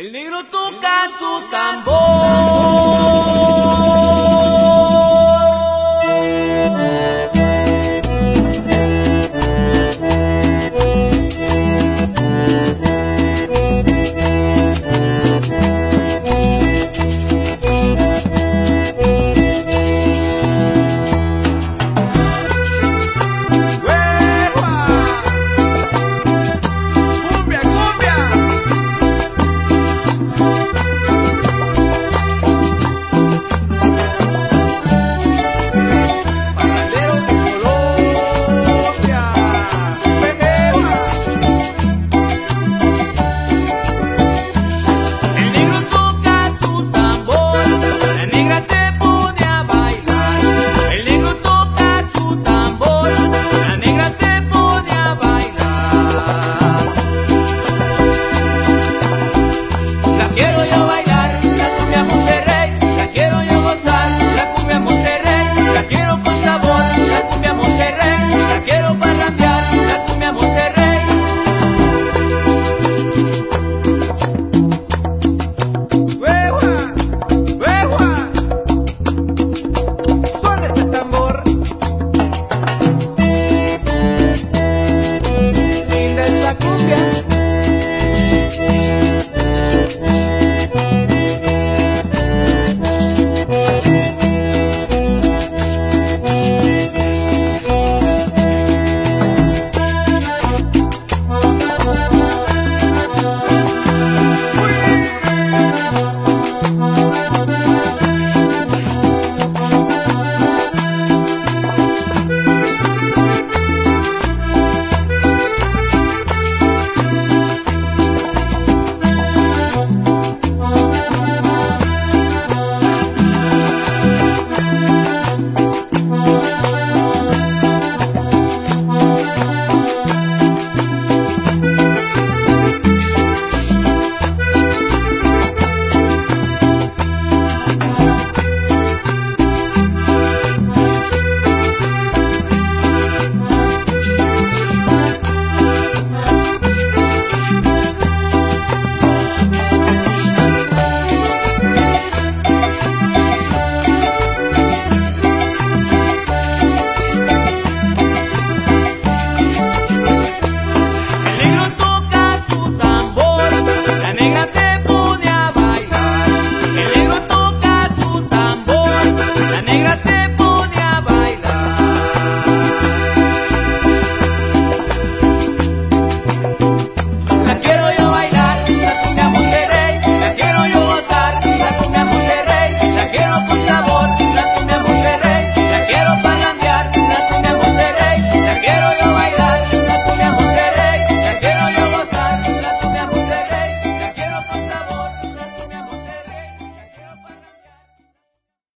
El negro toca su tambor.